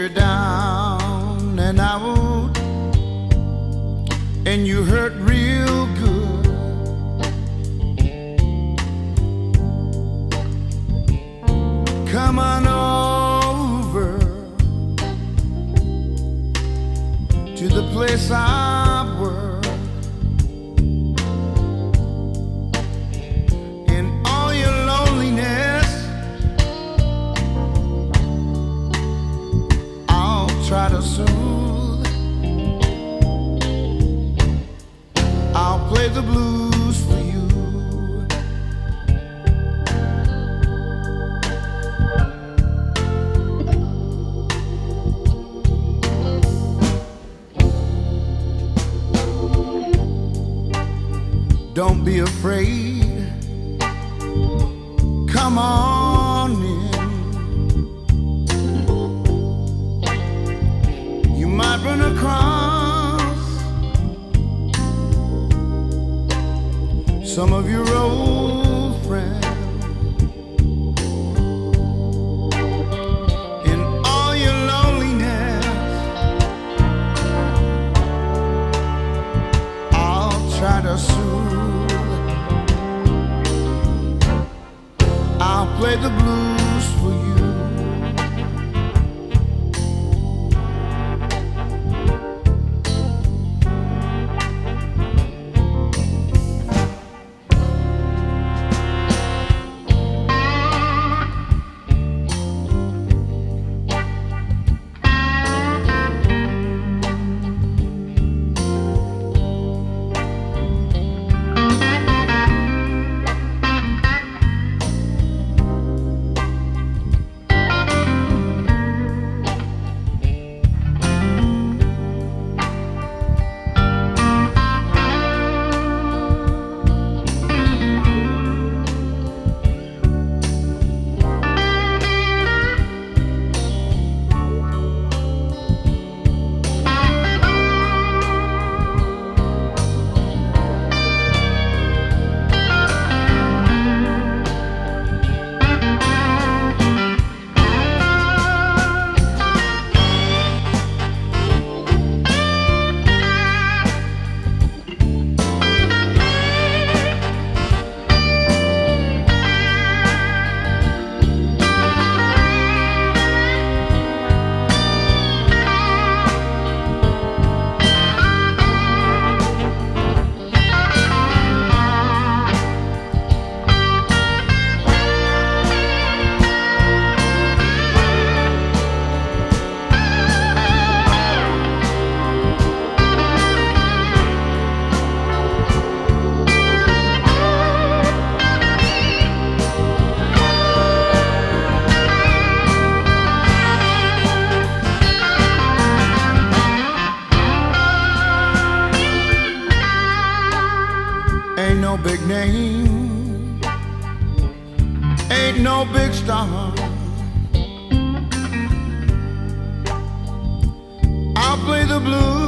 you're down play the blues for you. Don't be afraid. Come on in. You might run across some of your old friends. In all your loneliness, I'll try to soothe. I'll play the blues no big star. I'll play the blues